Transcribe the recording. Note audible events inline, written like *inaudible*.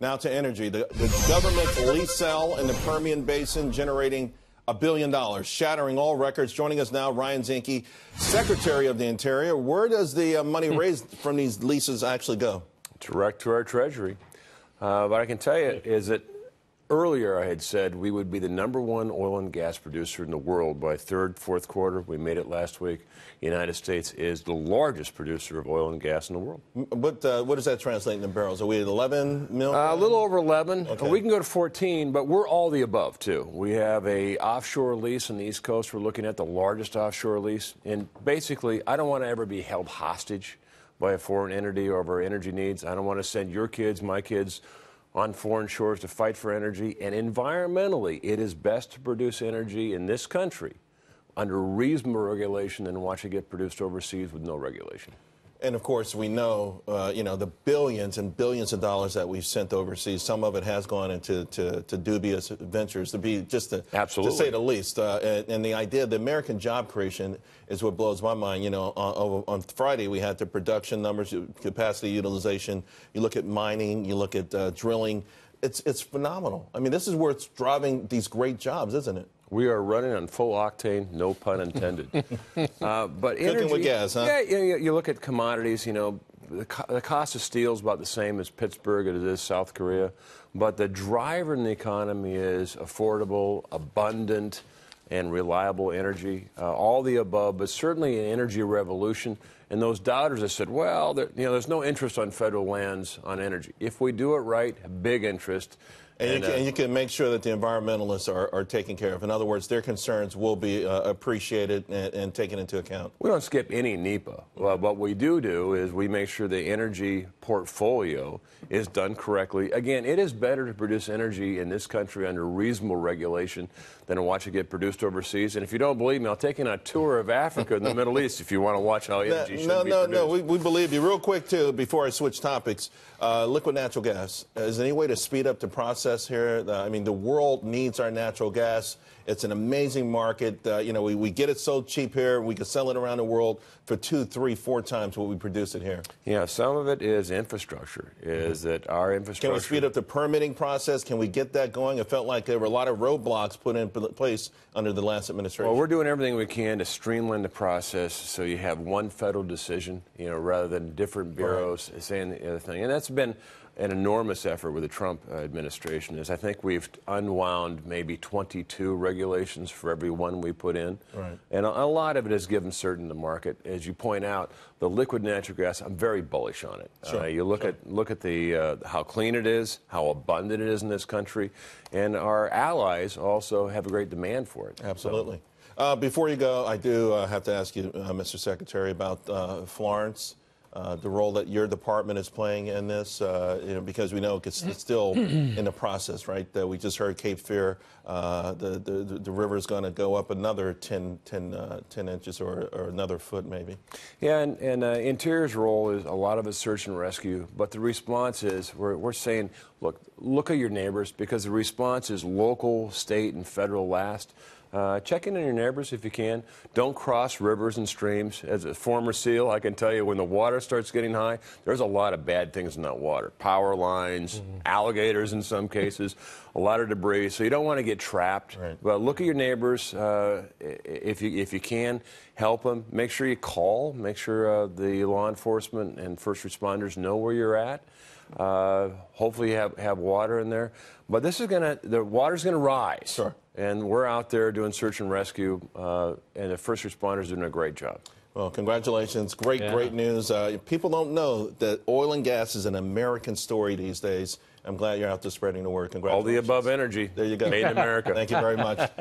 Now to energy. The, the government's lease cell in the Permian Basin generating a billion dollars, shattering all records. Joining us now, Ryan Zinke, Secretary of the Interior. Where does the uh, money *laughs* raised from these leases actually go? Direct to our Treasury. Uh, what I can tell you is that earlier I had said we would be the number one oil and gas producer in the world by third, fourth quarter. We made it last week. The United States is the largest producer of oil and gas in the world. What, uh, what does that translate into barrels? Are we at 11 million? Uh, a little over 11. Okay. We can go to 14, but we're all the above too. We have a offshore lease on the East Coast. We're looking at the largest offshore lease, and basically, I don't want to ever be held hostage by a foreign entity over our energy needs. I don't want to send your kids, my kids on foreign shores to fight for energy. And environmentally, it is best to produce energy in this country under reasonable regulation than watch it get produced overseas with no regulation. And of course, we know, uh, you know, the billions and billions of dollars that we've sent overseas. Some of it has gone into to, to dubious ventures, to be just to, Absolutely. to say the least. Uh, and, and, the idea, the American job creation, is what blows my mind. You know, on, on, Friday we had the production numbers, capacity utilization. You look at mining, you look at uh, drilling. It's it's phenomenal. I mean, this is where it's driving these great jobs, isn't it? We are running on full octane, no pun intended. *laughs* uh, but Cooking energy, with gas, huh? Yeah, you, you look at commodities. You know, the, co- the cost of steel is about the same as Pittsburgh as it is South Korea, but the driver in the economy is affordable, abundant, and reliable energy. Uh, all the above, but certainly an energy revolution. And those doubters have said, well, there, you know, there's no interest on federal lands on energy. If we do it right, big interest. And, and, you can, uh, and, you can, make sure that the environmentalists are, are, taken care of. In other words, their concerns will be uh, appreciated and, and, taken into account. We don't skip any NEPA. Well, what we do do is we make sure the energy portfolio is done correctly. Again, it is better to produce energy in this country under reasonable regulation than to watch it get produced overseas. And if you don't believe me, I'll take you on a tour of Africa and the Middle East if you want to watch how energy no, should no, be no, produced. No, we, we believe you. Real quick, too, before I switch topics, uh, liquid natural gas. Is there any way to speed up the process here? Uh, I mean, the world needs our natural gas. It's an amazing market. Uh, you know, we, we get it so cheap here. We can sell it around the world for two, three, four times what we produce it here. Yeah, some of it is infrastructure. Is that our infrastructure? Can we speed up the permitting process? Can we get that going? It felt like there were a lot of roadblocks put in place under the last administration. Well, we're doing everything we can to streamline the process so you have one federal decision, you know, rather than different bureaus right. saying the other thing. And that's been an enormous effort with the Trump uh, is I think we've unwound maybe 22 regulations for every one we put in. Right. And a, a lot of it has given certain to market. As you point out, the liquid natural gas, I'm very bullish on it. Sure. Uh, you look sure. at look at the uh, how clean it is, how abundant it is in this country, and our allies also have a great demand for it. Absolutely. So, uh, before you go, I do uh, have to ask you, uh, Mr. Secretary, about uh, Florence uh, the role that your department is playing in this, uh, you know, because we know it's, it's still *clears throat* in the process, right? Uh, we just heard Cape Fear, uh, the, the, the river is going to go up another 10, 10, uh, 10 inches or, or, another foot, maybe. Yeah, and, and uh, Interior's role is a lot of it's search and rescue, but the response is we're, we're saying, look, look at your neighbors because the response is local, state, and federal last. Uh, check in on your neighbors if you can. Don't cross rivers and streams. As a former SEAL, I can tell you when the water starts getting high, there's a lot of bad things in that water. Power lines, mm-hmm. alligators in some cases, a lot of debris. So you don't want to get trapped. Right. But look at your neighbors. Uh, if, you, if you can, help them. Make sure you call. Make sure uh, the law enforcement and first responders know where you're at. Uh, hopefully, you have, have water in there. But this is going to, the water's going to rise. Sure. And we're out there doing search and rescue, uh, and the first responders are doing a great job. Well, congratulations. Great, yeah. great news. Uh, people don't know that oil and gas is an American story these days. I'm glad you're out there spreading the word. Congratulations. All the above energy. There you go. Made in America. Thank you very much. *laughs*